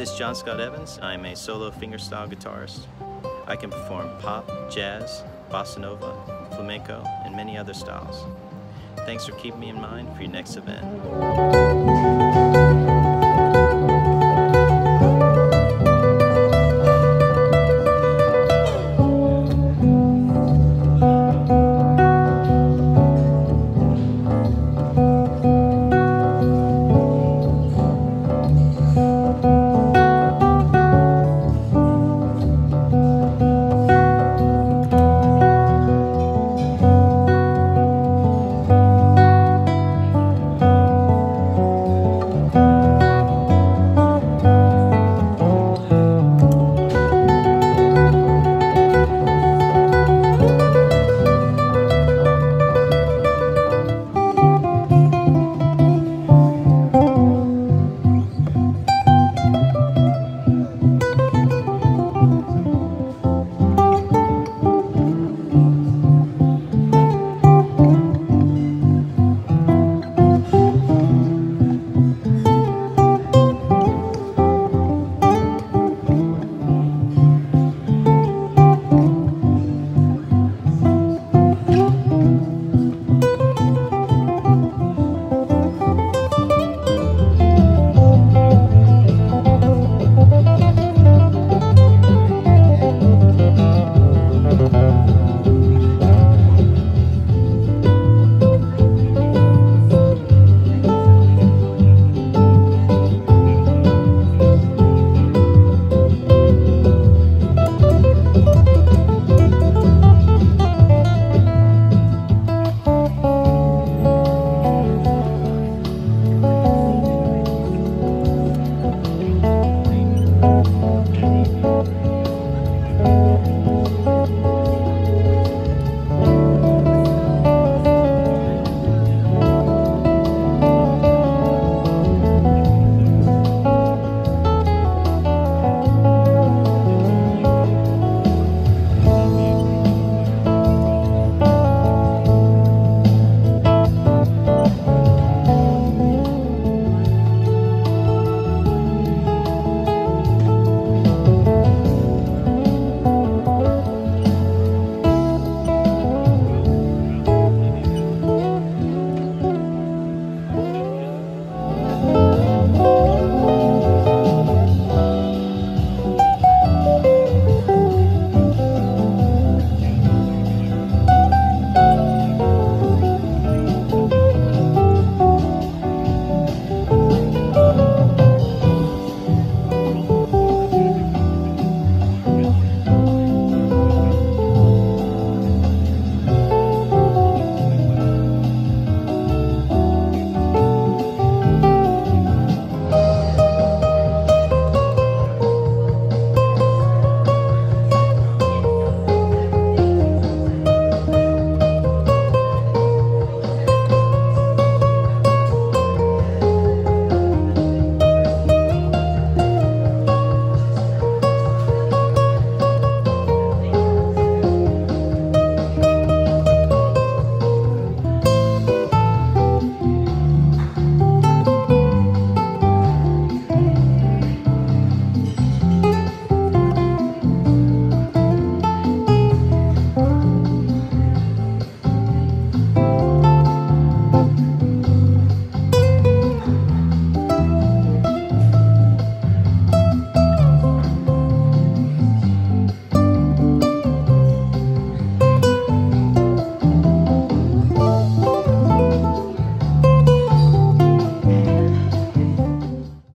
This is John Scott Evans. I'm a solo fingerstyle guitarist. I can perform pop, jazz, bossa nova, flamenco, and many other styles. Thanks for keeping me in mind for your next event.